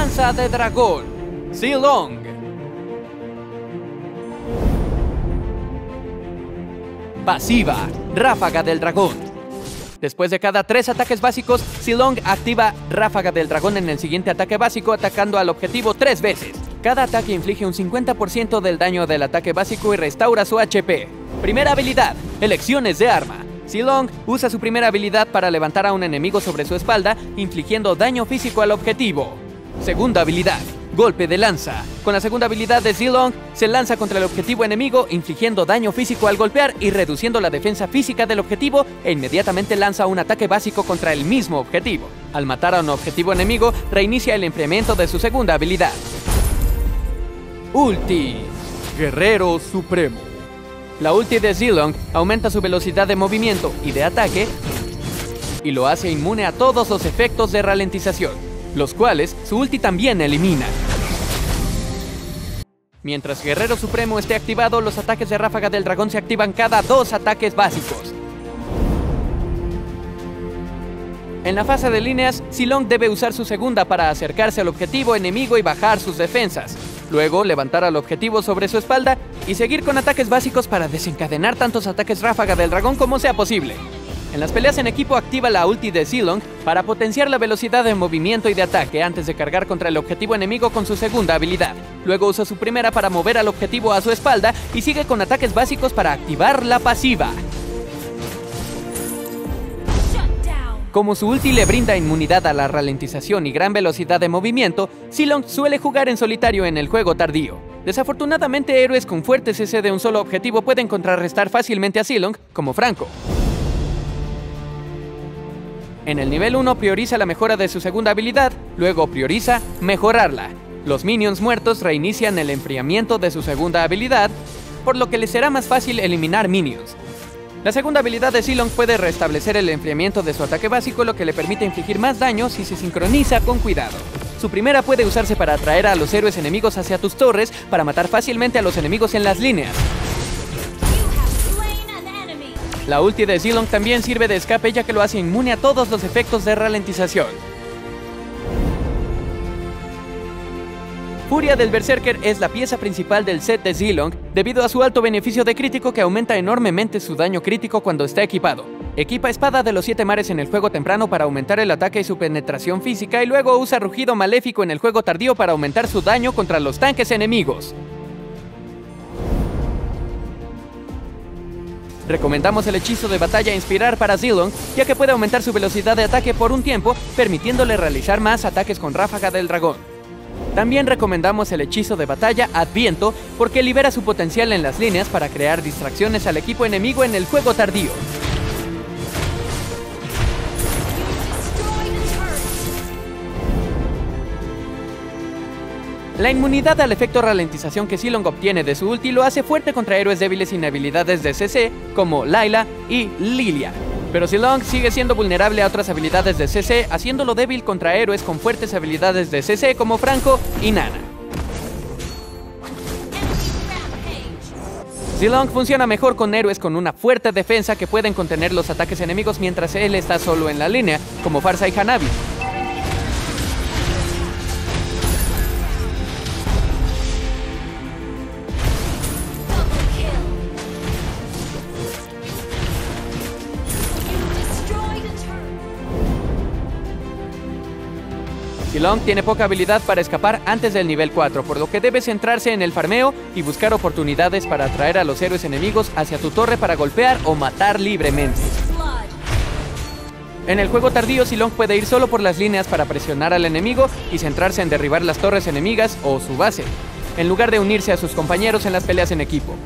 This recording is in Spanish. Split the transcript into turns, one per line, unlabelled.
Lanza de Dragón, Zilong. Pasiva, Ráfaga del Dragón. Después de cada tres ataques básicos, Zilong activa Ráfaga del Dragón en el siguiente ataque básico atacando al objetivo tres veces. Cada ataque inflige un 50% del daño del ataque básico y restaura su HP. Primera habilidad, elecciones de arma. Zilong usa su primera habilidad para levantar a un enemigo sobre su espalda, infligiendo daño físico al objetivo. Segunda habilidad, golpe de lanza. Con la segunda habilidad de Zilong, se lanza contra el objetivo enemigo, infligiendo daño físico al golpear y reduciendo la defensa física del objetivo, e inmediatamente lanza un ataque básico contra el mismo objetivo. Al matar a un objetivo enemigo, reinicia el enfriamiento de su segunda habilidad. Ulti, Guerrero Supremo. La ulti de Zilong aumenta su velocidad de movimiento y de ataque y lo hace inmune a todos los efectos de ralentización, los cuales su ulti también elimina. Mientras Guerrero Supremo esté activado, los ataques de Ráfaga del Dragón se activan cada dos ataques básicos. En la fase de líneas, Silong debe usar su segunda para acercarse al objetivo enemigo y bajar sus defensas. Luego, levantar al objetivo sobre su espalda y seguir con ataques básicos para desencadenar tantos ataques ráfaga del dragón como sea posible. En las peleas en equipo activa la ulti de Zilong para potenciar la velocidad de movimiento y de ataque antes de cargar contra el objetivo enemigo con su segunda habilidad. Luego usa su primera para mover al objetivo a su espalda y sigue con ataques básicos para activar la pasiva. Como su ulti le brinda inmunidad a la ralentización y gran velocidad de movimiento, Zilong suele jugar en solitario en el juego tardío. Desafortunadamente, héroes con fuerte CC de un solo objetivo pueden contrarrestar fácilmente a Zilong, como Franco. En el nivel 1 prioriza la mejora de su segunda habilidad, luego prioriza mejorarla. Los minions muertos reinician el enfriamiento de su segunda habilidad, por lo que les será más fácil eliminar minions. La segunda habilidad de Zilong puede restablecer el enfriamiento de su ataque básico, lo que le permite infligir más daño si se sincroniza con cuidado. Su primera puede usarse para atraer a los héroes enemigos hacia tus torres para matar fácilmente a los enemigos en las líneas. La ulti de Zilong también sirve de escape ya que lo hace inmune a todos los efectos de ralentización. Furia del Berserker es la pieza principal del set de Zilong debido a su alto beneficio de crítico que aumenta enormemente su daño crítico cuando está equipado. Equipa Espada de los Siete Mares en el juego temprano para aumentar el ataque y su penetración física y luego usa Rugido Maléfico en el juego tardío para aumentar su daño contra los tanques enemigos. Recomendamos el hechizo de batalla Inspirar para Zilong, ya que puede aumentar su velocidad de ataque por un tiempo, permitiéndole realizar más ataques con Ráfaga del Dragón. También recomendamos el hechizo de batalla Adviento porque libera su potencial en las líneas para crear distracciones al equipo enemigo en el juego tardío. La inmunidad al efecto ralentización que Silong obtiene de su ulti lo hace fuerte contra héroes débiles sin habilidades de CC como Layla y Lilia. Pero Silong sigue siendo vulnerable a otras habilidades de CC, haciéndolo débil contra héroes con fuertes habilidades de CC como Franco y Nana. Zilong funciona mejor con héroes con una fuerte defensa que pueden contener los ataques enemigos mientras él está solo en la línea, como Farsa y Hanabi. Zilong tiene poca habilidad para escapar antes del nivel 4, por lo que debe centrarse en el farmeo y buscar oportunidades para atraer a los héroes enemigos hacia tu torre para golpear o matar libremente. En el juego tardío, Zilong puede ir solo por las líneas para presionar al enemigo y centrarse en derribar las torres enemigas o su base, en lugar de unirse a sus compañeros en las peleas en equipo.